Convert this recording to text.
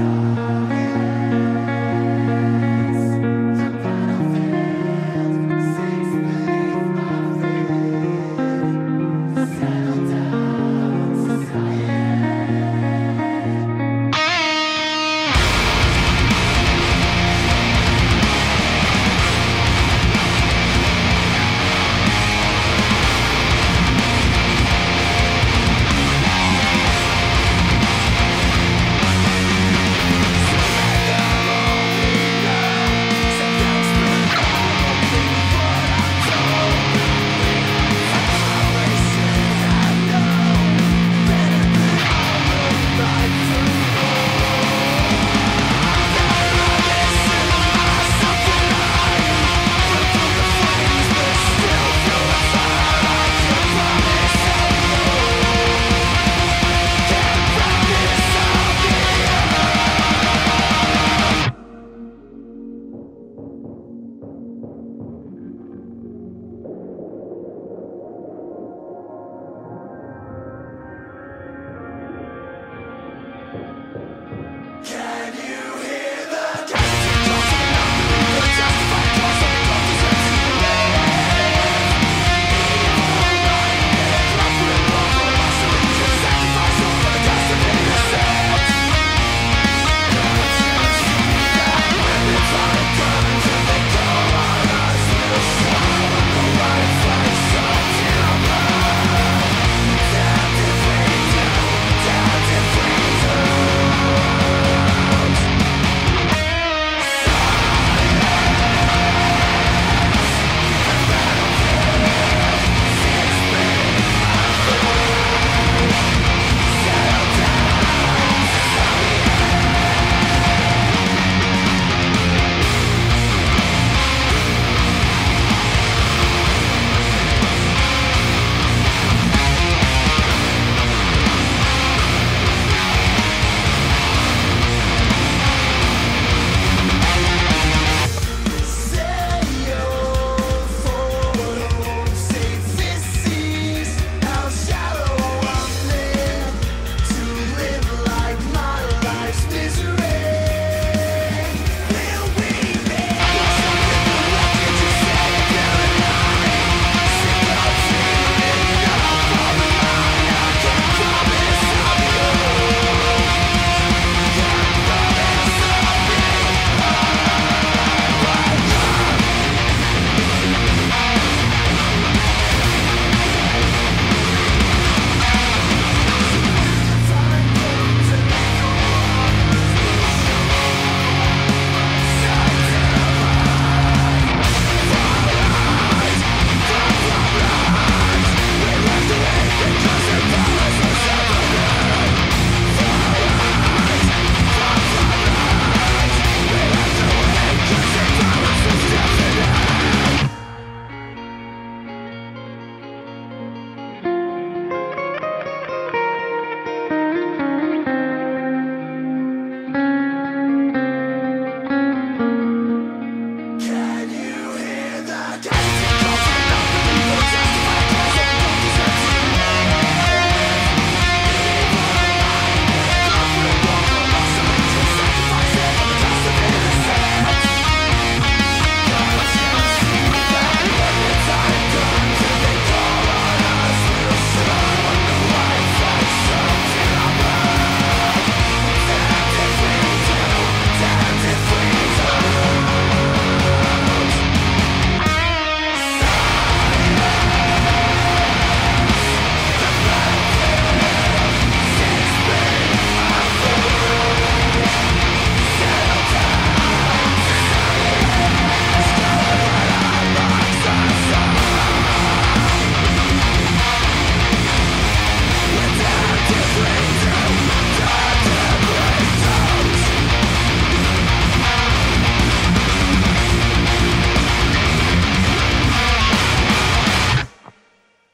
Yes.